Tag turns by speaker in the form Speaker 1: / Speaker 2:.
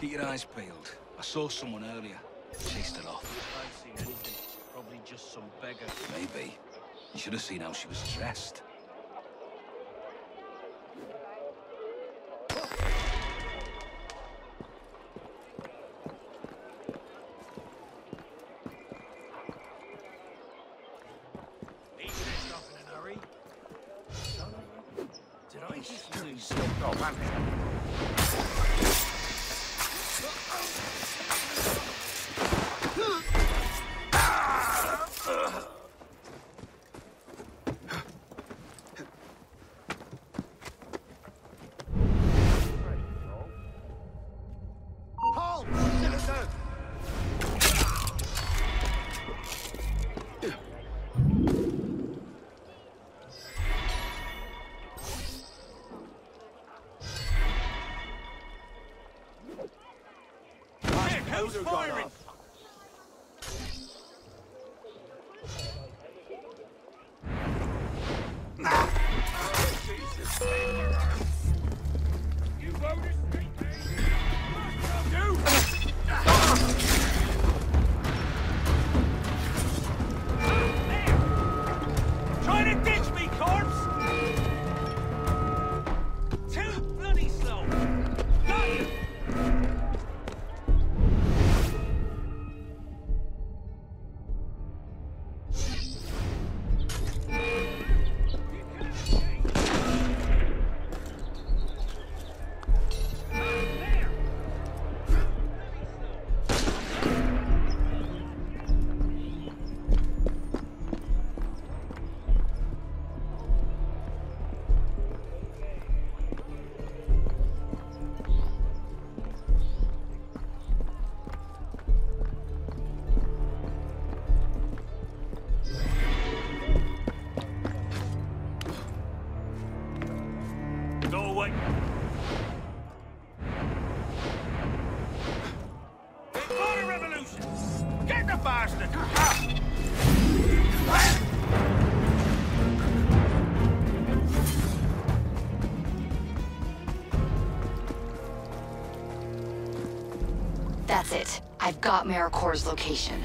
Speaker 1: Keep your eyes peeled. I saw someone earlier. Chased her off.
Speaker 2: I've seen anything. Probably just some beggar.
Speaker 1: Maybe. You should have seen how she was dressed.
Speaker 2: He's next off in a hurry. Did I just lose
Speaker 3: Oh, man.
Speaker 2: Nick, who's firing? Go away. For the revolution! Get the bastard! Ah!
Speaker 4: That's it. I've got AmeriCorps' location.